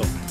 Perfecto.